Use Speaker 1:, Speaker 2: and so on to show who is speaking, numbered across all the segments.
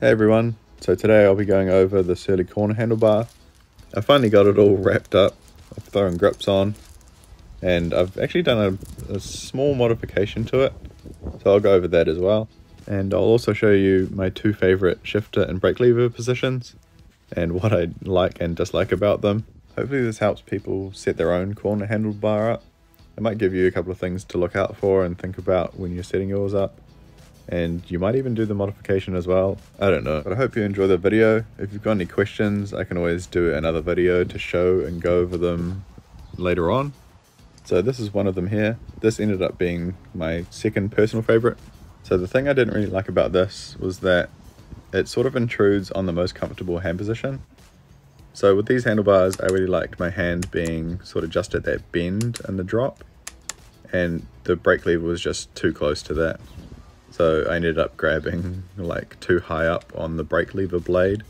Speaker 1: Hey everyone, so today I'll be going over the Surly corner handlebar. I finally got it all wrapped up, I've thrown grips on, and I've actually done a, a, small modification to it, so I'll go over that as well. And I'll also show you my two favourite shifter and brake lever positions, and what I like and dislike about them. Hopefully this helps people set their own corner handlebar up. It might give you a couple of things to look out for and think about when you're setting yours up and you might even do the modification as well. I don't know, but I hope you enjoy the video. If you've got any questions, I can always do another video to show and go over them later on. So this is one of them here. This ended up being my second personal favorite. So the thing I didn't really like about this was that it sort of intrudes on the most comfortable hand position. So with these handlebars, I really liked my hand being sort of just at that bend in the drop and the brake lever was just too close to that. So I ended up grabbing like too high up on the brake lever blade.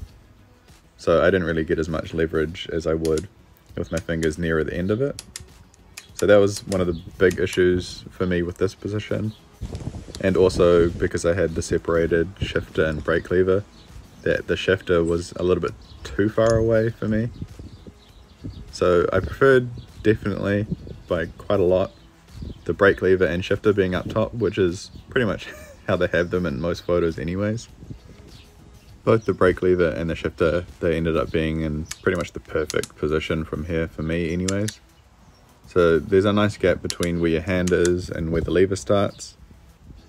Speaker 1: So I didn't really get as much leverage as I would with my fingers nearer the end of it. So that was one of the big issues for me with this position. And also because I had the separated shifter and brake lever, that the shifter was a little bit too far away for me. So I preferred definitely by quite a lot the brake lever and shifter being up top, which is pretty much how they have them in most photos anyways. Both the brake lever and the shifter, they ended up being in pretty much the perfect position from here for me anyways. So there's a nice gap between where your hand is and where the lever starts.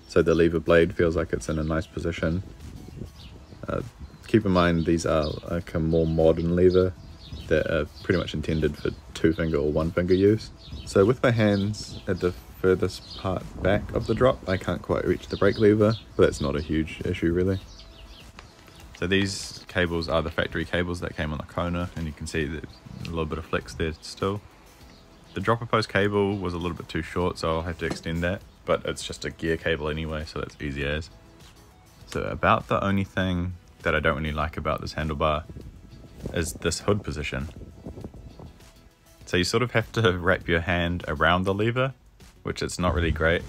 Speaker 1: So the lever blade feels like it's in a nice position. Uh, keep in mind these are like a more modern lever that are pretty much intended for two finger or one finger use. So with my hands at the furthest part back of the drop. I can't quite reach the brake lever, but that's not a huge issue really. So these cables are the factory cables that came on the Kona, and you can see that a little bit of flex there still. The dropper post cable was a little bit too short, so I'll have to extend that, but it's just a gear cable anyway, so that's easy as. So about the only thing that I don't really like about this handlebar is this hood position. So you sort of have to wrap your hand around the lever which it's not really great.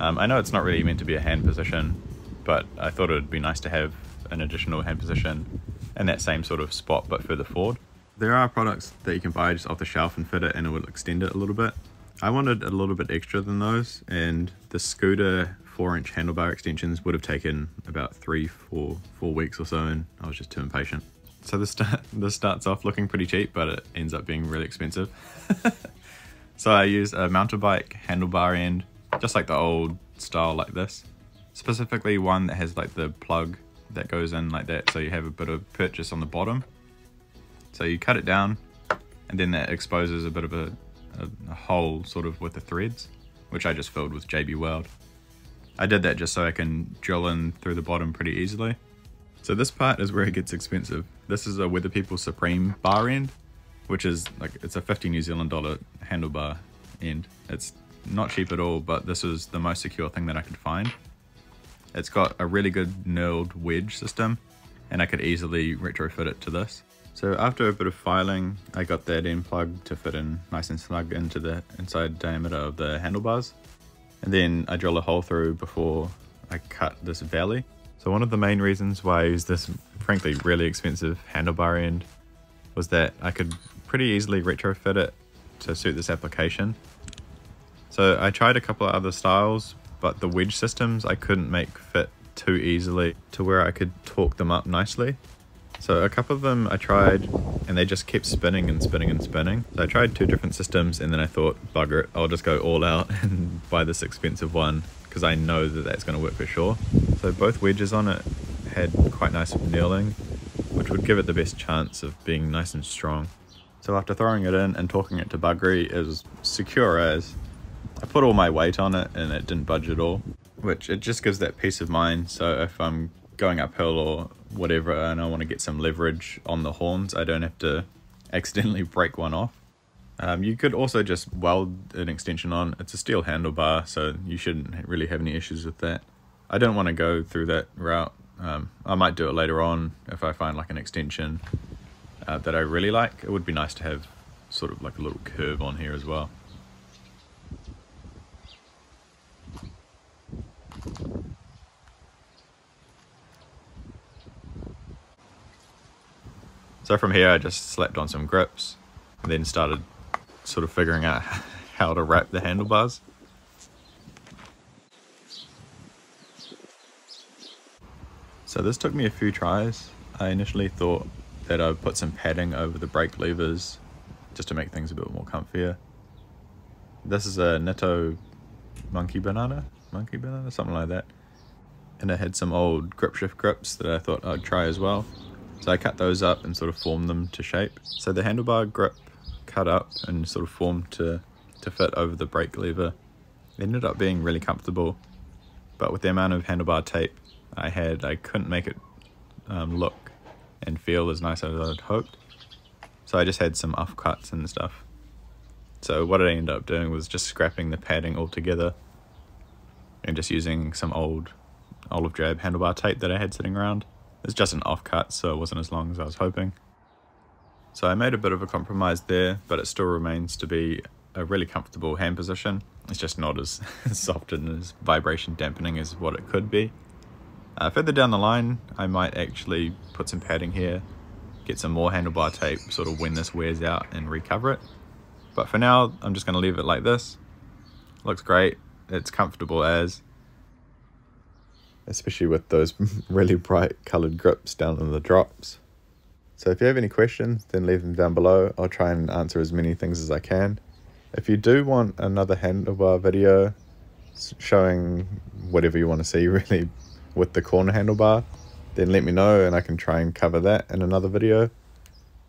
Speaker 1: Um, I know it's not really meant to be a hand position, but I thought it would be nice to have an additional hand position in that same sort of spot but further forward. There are products that you can buy just off the shelf and fit it and it will extend it a little bit. I wanted a little bit extra than those and the Scooter 4 inch handlebar extensions would have taken about three, four, four weeks or so and I was just too impatient. So this, start, this starts off looking pretty cheap but it ends up being really expensive. So I use a mountain bike handlebar end, just like the old style like this. Specifically one that has like the plug that goes in like that so you have a bit of purchase on the bottom. So you cut it down and then that exposes a bit of a, a, a hole sort of with the threads, which I just filled with JB Weld. I did that just so I can drill in through the bottom pretty easily. So this part is where it gets expensive. This is a Weather People Supreme bar end which is like it's a 50 New Zealand dollar handlebar end. It's not cheap at all, but this is the most secure thing that I could find. It's got a really good knurled wedge system, and I could easily retrofit it to this. So after a bit of filing, I got that end plug to fit in nice and snug into the inside diameter of the handlebars. And then I drill a hole through before I cut this valley. So one of the main reasons why I use this frankly really expensive handlebar end was that I could pretty easily retrofit it to suit this application. So I tried a couple of other styles, but the wedge systems I couldn't make fit too easily to where I could torque them up nicely. So a couple of them I tried and they just kept spinning and spinning and spinning. So I tried two different systems and then I thought, bugger it, I'll just go all out and buy this expensive one because I know that that's going to work for sure. So both wedges on it had quite nice knurling which would give it the best chance of being nice and strong. So after throwing it in and torquing it to buggery, it was secure as. I put all my weight on it and it didn't budge at all, which it just gives that peace of mind. So if I'm going uphill or whatever and I want to get some leverage on the horns, I don't have to accidentally break one off. Um, you could also just weld an extension on. It's a steel handlebar, so you shouldn't really have any issues with that. I don't want to go through that route um, I might do it later on if I find like an extension uh, that I really like. It would be nice to have sort of like a little curve on here as well. So from here I just slapped on some grips and then started sort of figuring out how to wrap the handlebars. So this took me a few tries. I initially thought that I'd put some padding over the brake levers just to make things a bit more comfier. This is a Nitto monkey banana, monkey banana, something like that. And I had some old grip shift grips that I thought I'd try as well. So I cut those up and sort of formed them to shape. So the handlebar grip cut up and sort of formed to, to fit over the brake lever. It ended up being really comfortable, but with the amount of handlebar tape I had, I couldn't make it um, look and feel as nice as I'd hoped. So I just had some offcuts and stuff. So what I ended up doing was just scrapping the padding altogether and just using some old olive drab handlebar tape that I had sitting around. It's just an offcut, so it wasn't as long as I was hoping. So I made a bit of a compromise there, but it still remains to be a really comfortable hand position. It's just not as soft and as vibration dampening as what it could be. Uh, further down the line, I might actually put some padding here, get some more handlebar tape sort of when this wears out and recover it. But for now, I'm just going to leave it like this. Looks great. It's comfortable as. Especially with those really bright coloured grips down in the drops. So if you have any questions, then leave them down below. I'll try and answer as many things as I can. If you do want another handlebar video showing whatever you want to see really with the corner handlebar, then let me know and I can try and cover that in another video.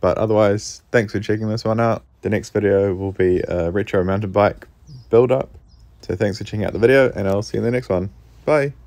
Speaker 1: But otherwise, thanks for checking this one out. The next video will be a retro mountain bike build up. So thanks for checking out the video and I'll see you in the next one. Bye.